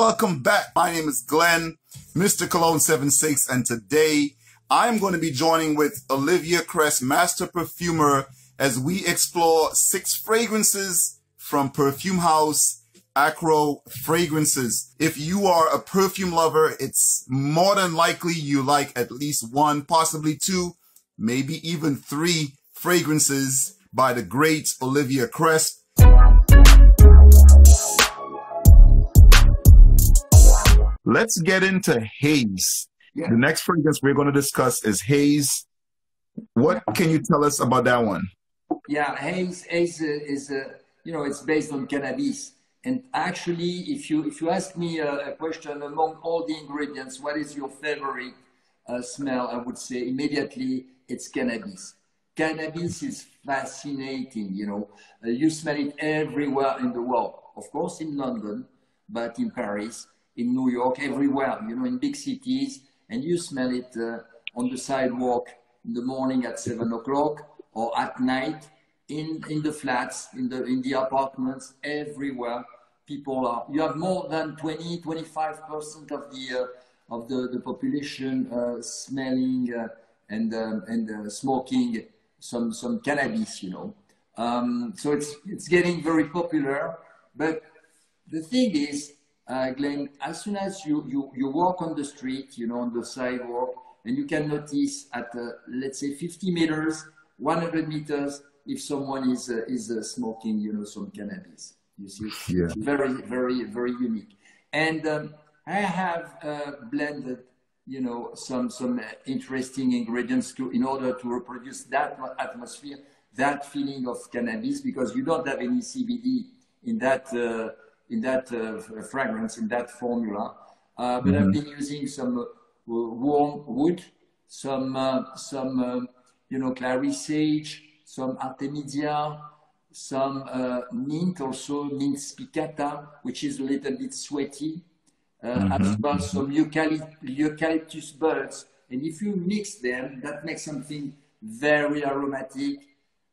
Welcome back. My name is Glenn, Mr. Cologne 76, and today I'm going to be joining with Olivier Cresp, master perfumer, as we explore six fragrances from Perfume House Akro Fragrances. If you are a perfume lover, it's more than likely you like at least one, possibly two, maybe even three fragrances by the great Olivier Cresp. Let's get into Haze. Yeah. The next fragrance we're going to discuss is Haze. What can you tell us about that one? Yeah, Haze, Haze is, a, you know, it's based on cannabis. And actually, if you if you ask me a, a question among all the ingredients, what is your favorite uh, smell? I would say immediately it's cannabis. Cannabis is fascinating. You know, uh, you smell it everywhere in the world. Of course, in London, but in Paris, in New York, everywhere, you know, in big cities, and you smell it uh, on the sidewalk in the morning at seven o'clock or at night in, in the flats, in the, in the apartments, everywhere. People are, you have more than 20, 25% of the, uh, of the, the population uh, smelling uh, and, um, and uh, smoking some, some cannabis, you know. Um, so it's, it's getting very popular. But the thing is, uh, Glenn, as soon as you, you, you walk on the street, you know, on the sidewalk, and you can notice at, uh, let's say, 50 meters, 100 meters, if someone is, uh, is uh, smoking, you know, some cannabis. You see, yeah. very, very, very unique. And um, I have uh, blended, you know, some, some interesting ingredients to, in order to reproduce that atmosphere, that feeling of cannabis, because you don't have any CBD in that uh, in that uh, fragrance, in that formula. Uh, but mm-hmm. I've been using some uh, wormwood, some, some um, you know, clary sage, some artemisia, some uh, mint also, mint spicata, which is a little bit sweaty, uh, mm-hmm. as well some eucalypt- eucalyptus buds. And if you mix them, that makes something very aromatic,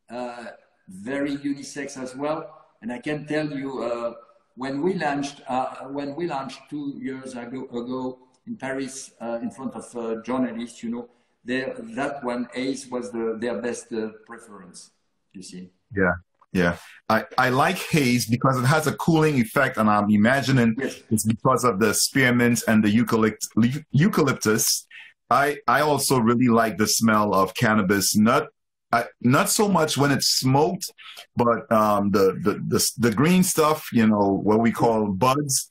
uh, very unisex as well. And I can tell you, when we launched, uh, when we launched two years ago, ago in Paris uh, in front of uh, journalists, you know, that one Haze was the, their best uh, preference. You see? Yeah. Yeah, I, I like haze because it has a cooling effect, and I'm imagining yes. it's because of the spearmint and the eucalypt, eucalyptus. I I also really like the smell of cannabis, not I, not so much when it's smoked, but um, the, the, the the green stuff, you know, what we call buds.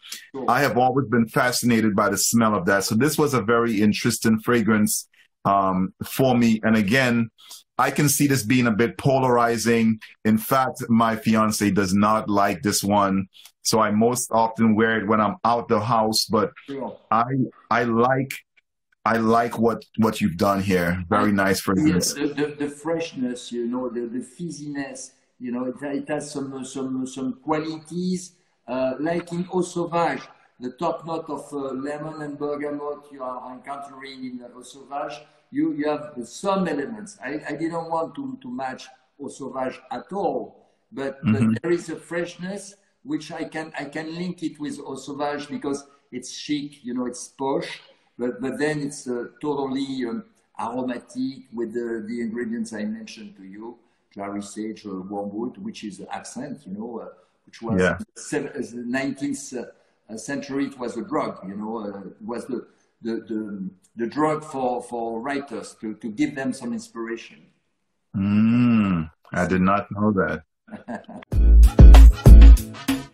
I have always been fascinated by the smell of that. So this was a very interesting fragrance um, for me. And again, I can see this being a bit polarizing. In fact, my fiance does not like this one, so I most often wear it when I'm out the house. But I I like I like what what you've done here. Very nice fragrance. The, the, the, freshness, you know, the, the fizziness, you know, it, it has some some some qualities uh, like in Eau Sauvage, the top note of uh, lemon and bergamot you are encountering in Eau Sauvage. You you have some elements. I, I didn't want to to match Eau Sauvage at all, but, mm-hmm. but there is a freshness which I can I can link it with Eau Sauvage because it's chic, you know, it's posh but, but then it's uh, totally um, aromatic with the, the ingredients I mentioned to you, clary sage or wormwood, which is absinthe, you know, uh, which was yeah. the 19th uh, century, it was a drug, you know, uh, it was the, the, the, the, drug for, for writers to, to give them some inspiration. Mm, I did not know that.